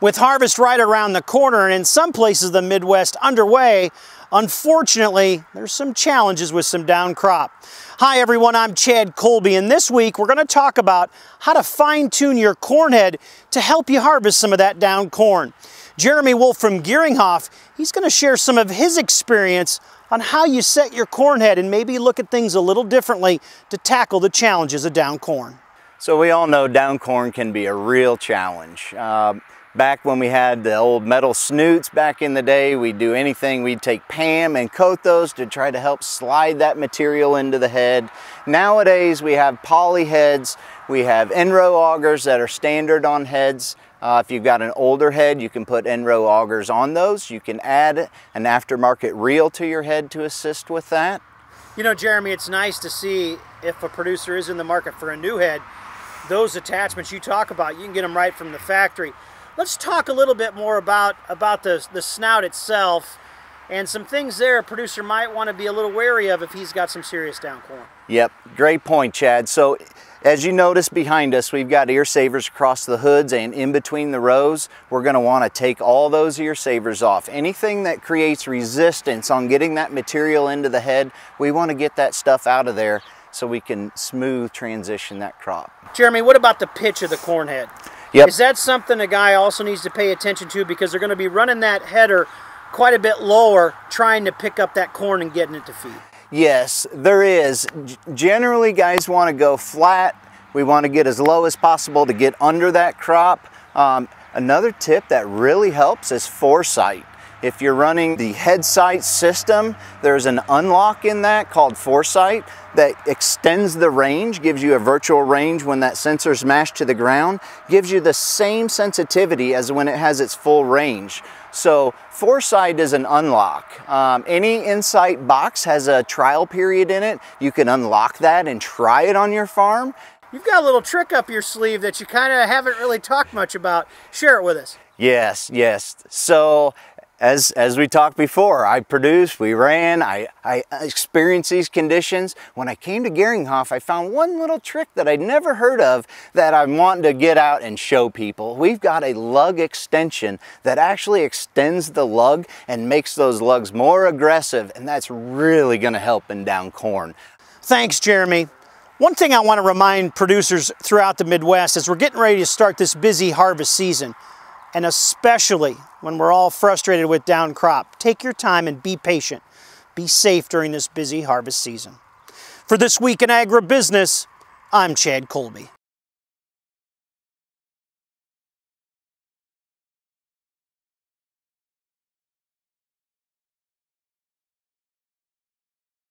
With harvest right around the corner and in some places of the Midwest underway, unfortunately, there's some challenges with some down crop. Hi everyone, I'm Chad Colby and this week we're going to talk about how to fine tune your corn head to help you harvest some of that down corn. Jeremy Wolf from Geringhoff, he's going to share some of his experience on how you set your corn head and maybe look at things a little differently to tackle the challenges of down corn. So we all know down corn can be a real challenge. Uh, back when we had the old metal snoots back in the day, we'd do anything. We'd take PAM and coat those to try to help slide that material into the head. Nowadays we have poly heads, we have end-row augers that are standard on heads. Uh, if you've got an older head, you can put end-row augers on those. You can add an aftermarket reel to your head to assist with that. You know, Jeremy, it's nice to see if a producer is in the market for a new head, those attachments you talk about, you can get them right from the factory. Let's talk a little bit more about, about the, the snout itself and some things there a producer might want to be a little wary of if he's got some serious down corn. Yep, great point, Chad. So as you notice behind us, we've got ear savers across the hoods and in between the rows. We're gonna to want to take all those ear savers off. Anything that creates resistance on getting that material into the head, we wanna get that stuff out of there so we can smooth transition that crop. Jeremy, what about the pitch of the corn head? Yep. Is that something a guy also needs to pay attention to because they're going to be running that header quite a bit lower trying to pick up that corn and getting it to feed? Yes, there is. Generally, guys want to go flat. We want to get as low as possible to get under that crop. Um, another tip that really helps is foresight. If you're running the Headsight system, there's an unlock in that called Foresight that extends the range, gives you a virtual range when that sensor is mashed to the ground, gives you the same sensitivity as when it has its full range. So Foresight is an unlock. Um, any Insight box has a trial period in it. You can unlock that and try it on your farm. You've got a little trick up your sleeve that you kind of haven't really talked much about. Share it with us. Yes, yes. So as, as we talked before, I produced, we ran, I, I experienced these conditions. When I came to Geringhoff, I found one little trick that I'd never heard of that I'm wanting to get out and show people. We've got a lug extension that actually extends the lug and makes those lugs more aggressive, and that's really gonna help in down corn. Thanks, Jeremy. One thing I wanna remind producers throughout the Midwest is we're getting ready to start this busy harvest season and especially when we're all frustrated with down crop. Take your time and be patient. Be safe during this busy harvest season. For This Week in Agribusiness, I'm Chad Colby.